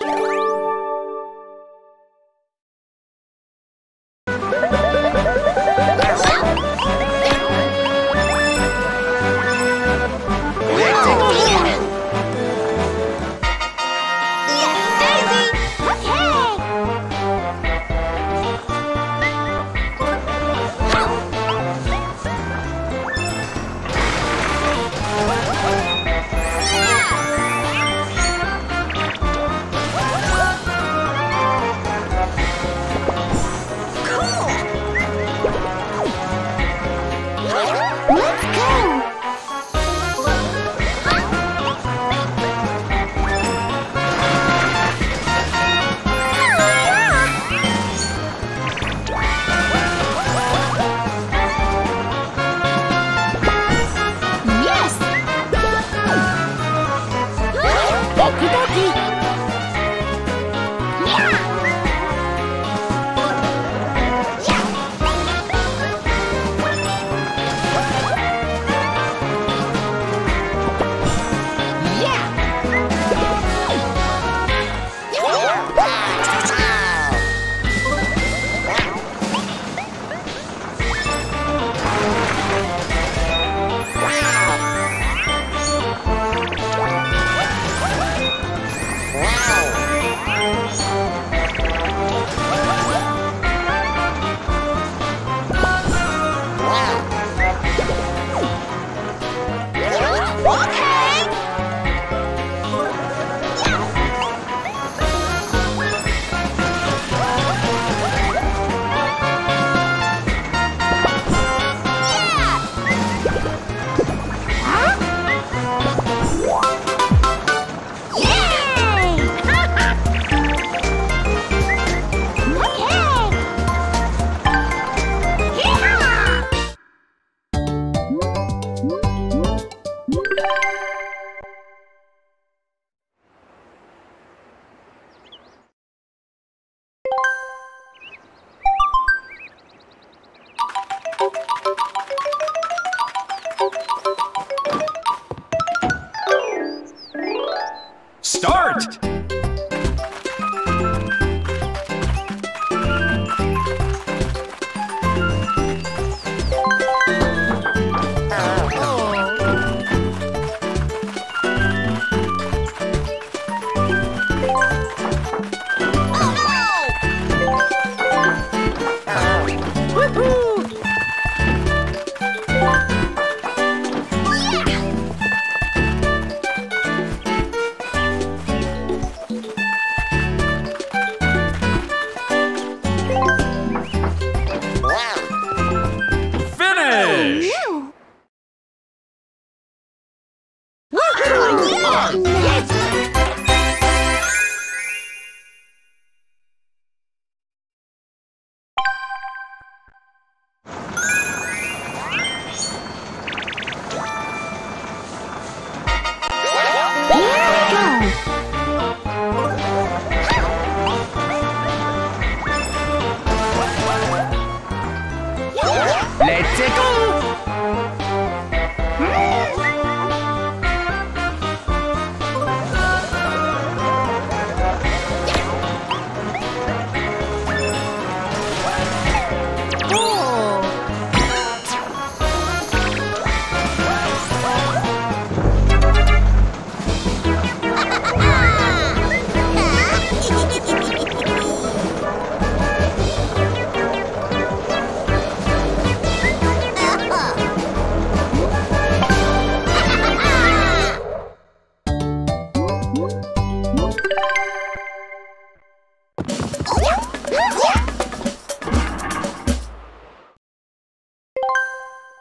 Bye.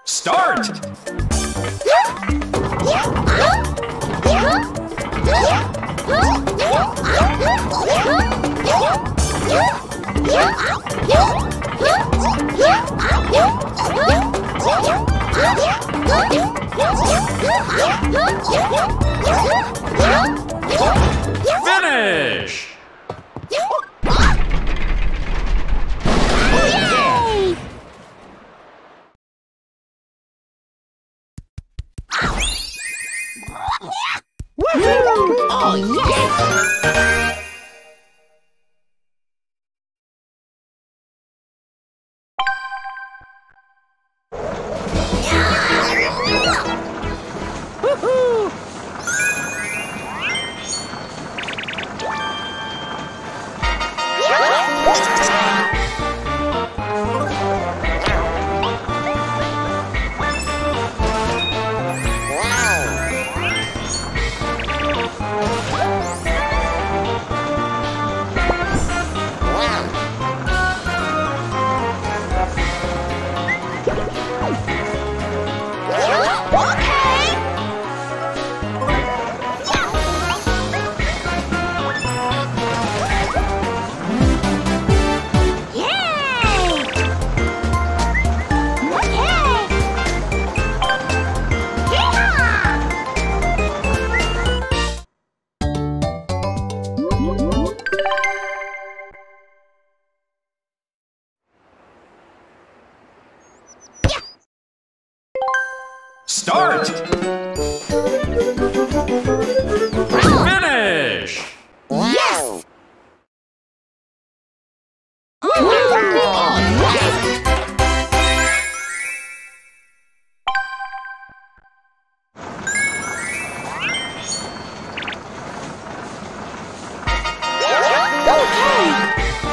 Start! Finish! Oh, yes! Mario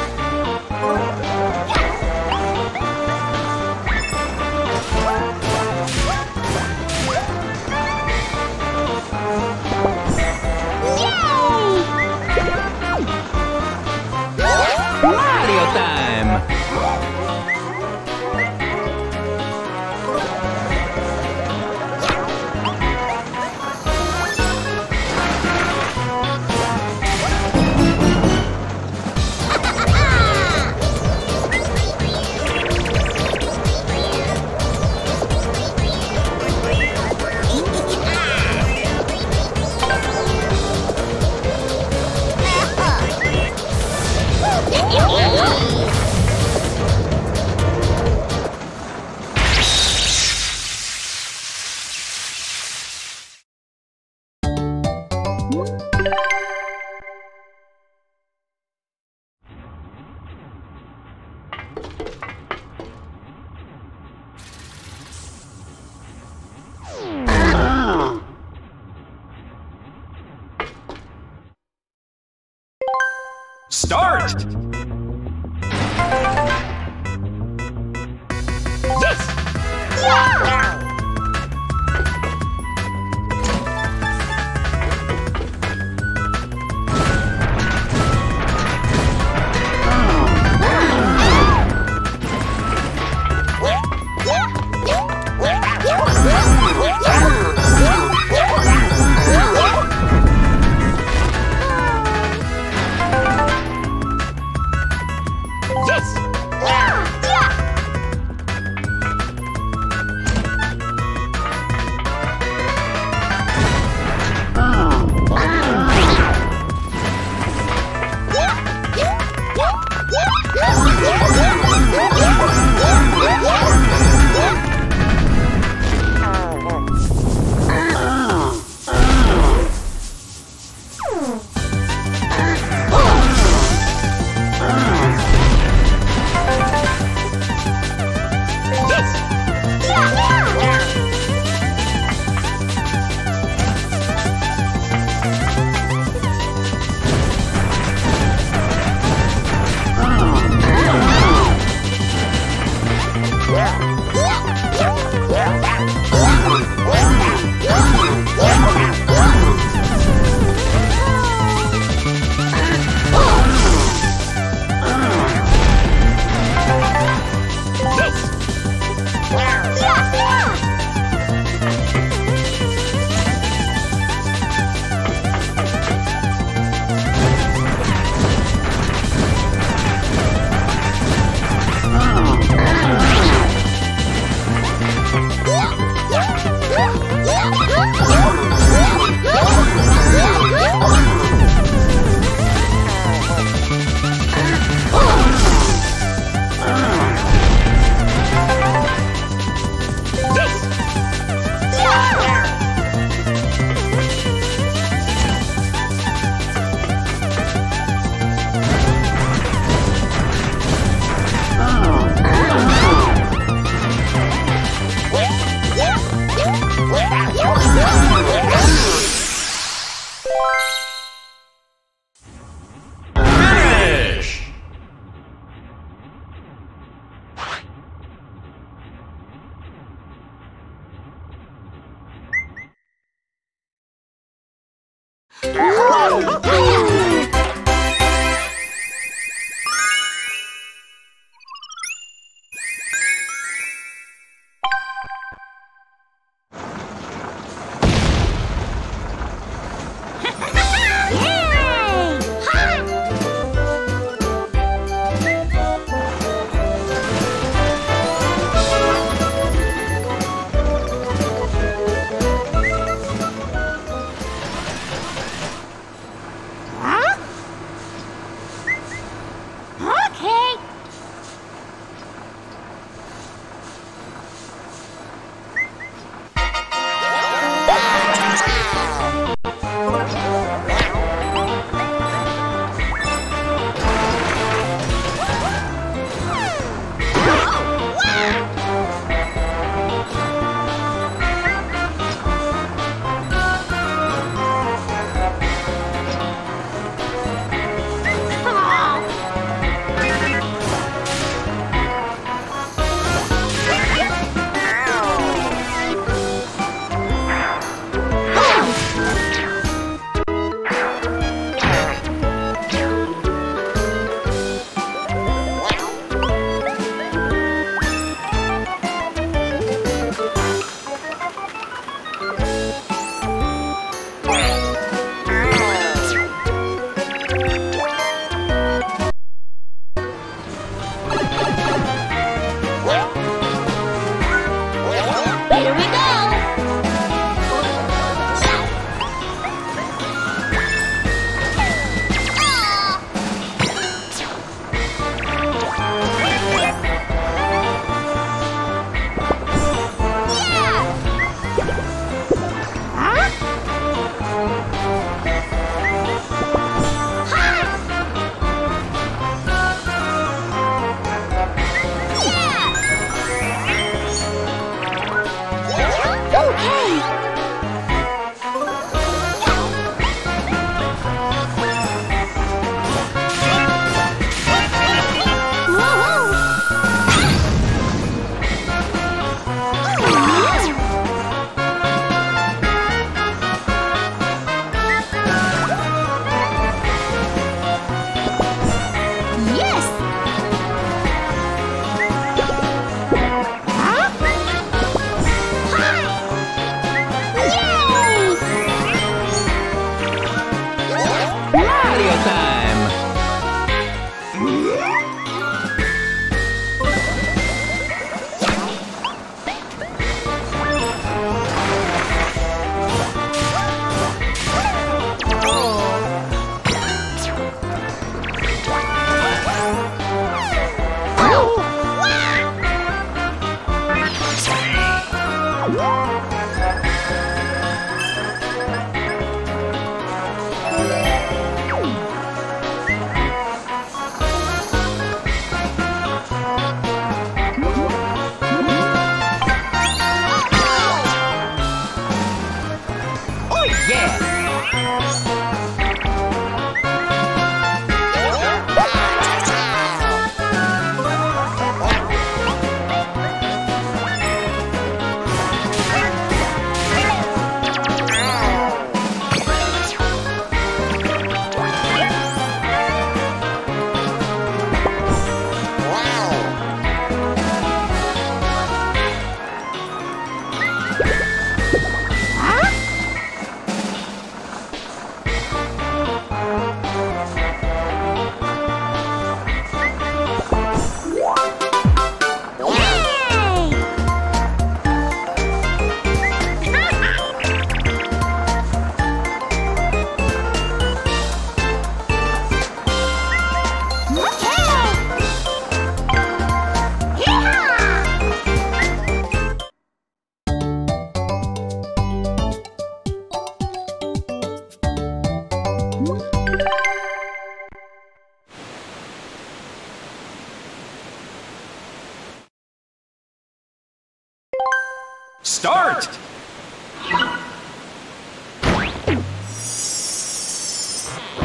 Yes.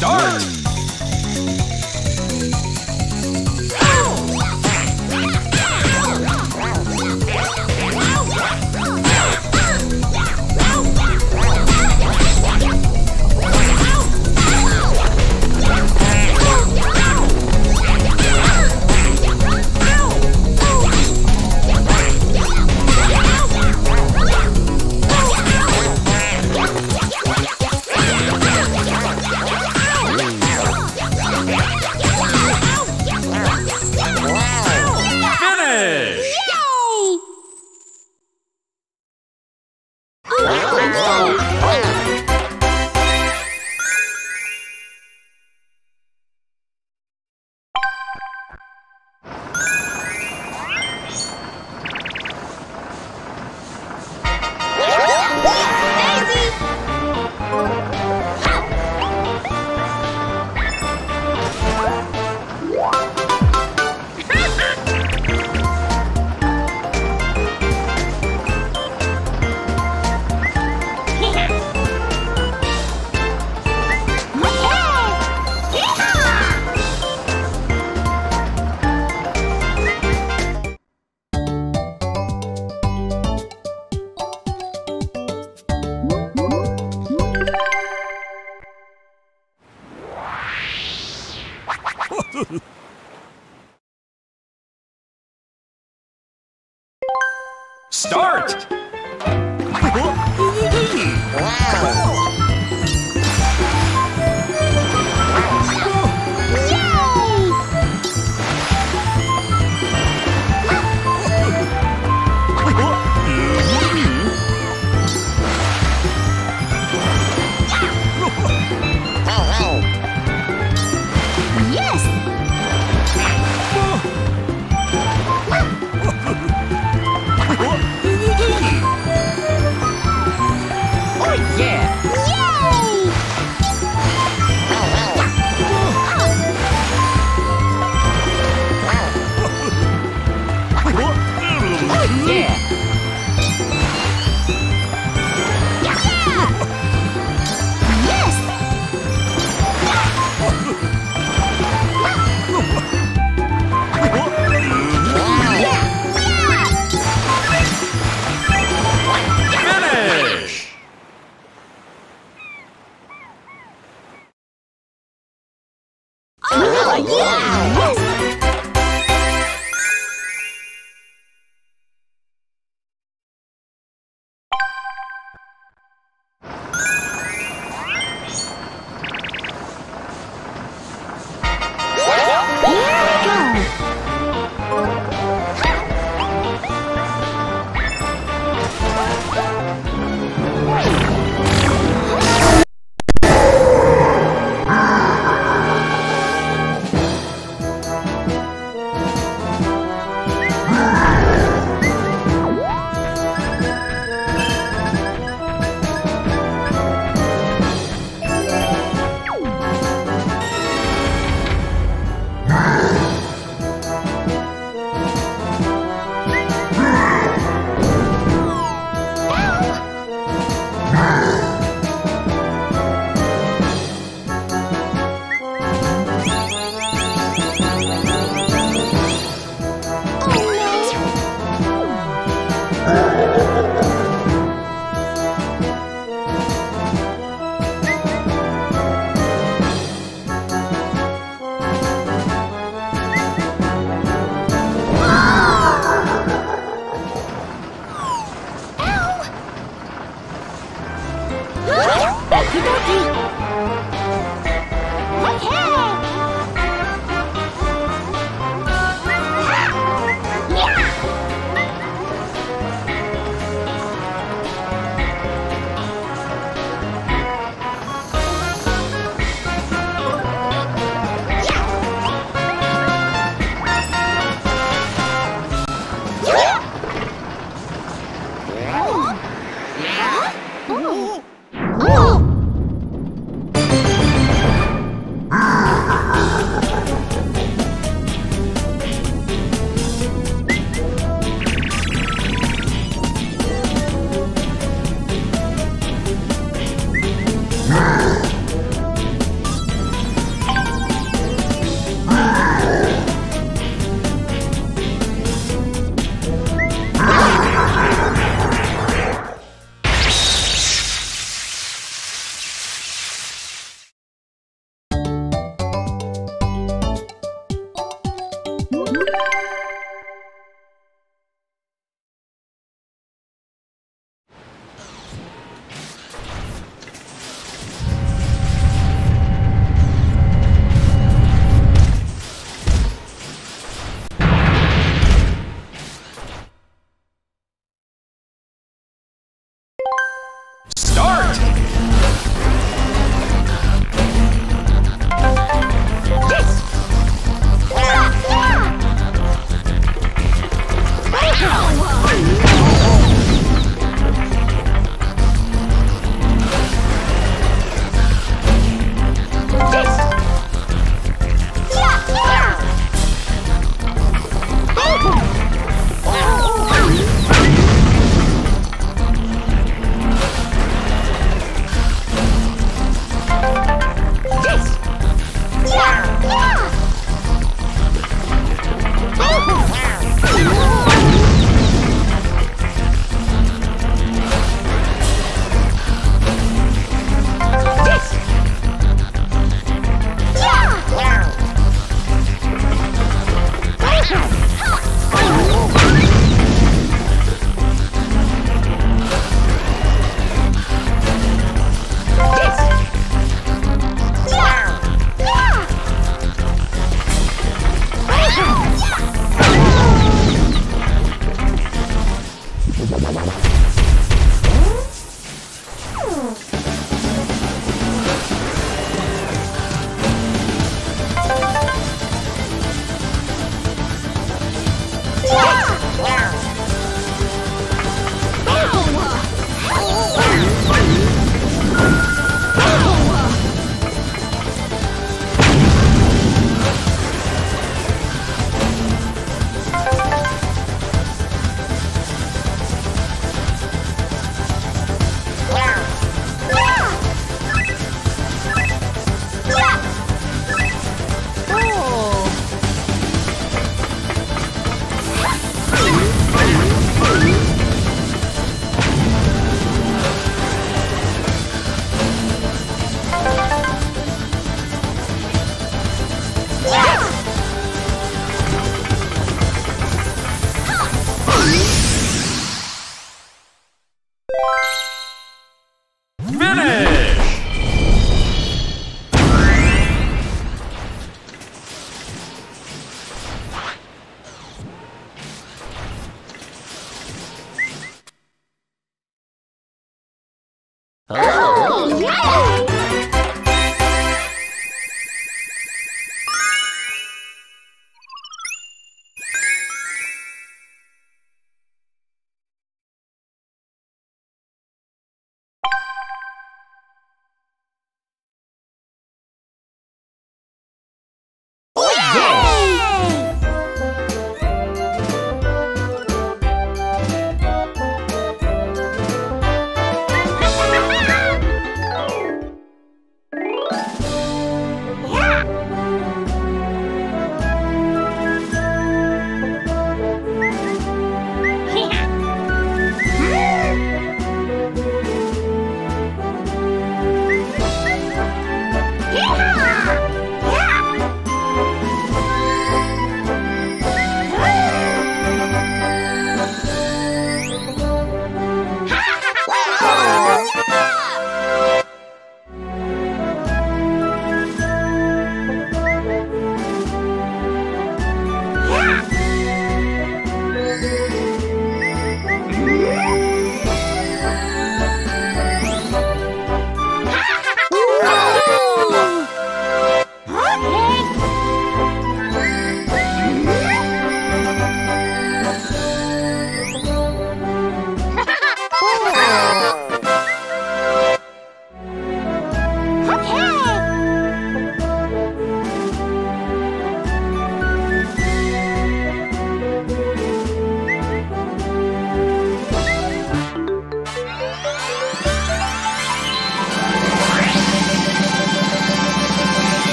start!